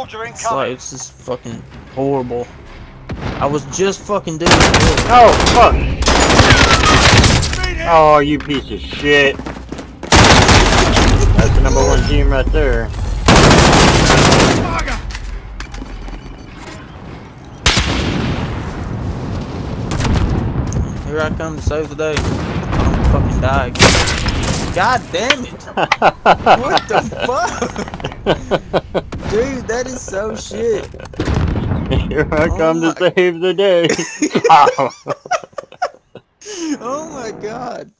Soldier It's like, it's just fucking horrible. I was just fucking doing it. Oh, fuck! Oh, you piece of shit. That's the number one team right there. Here I come to save the day. I'm fucking die again. God damn it! What the fuck? Dude, that is so shit. Here I Oh come to oh save the day. Oh my god.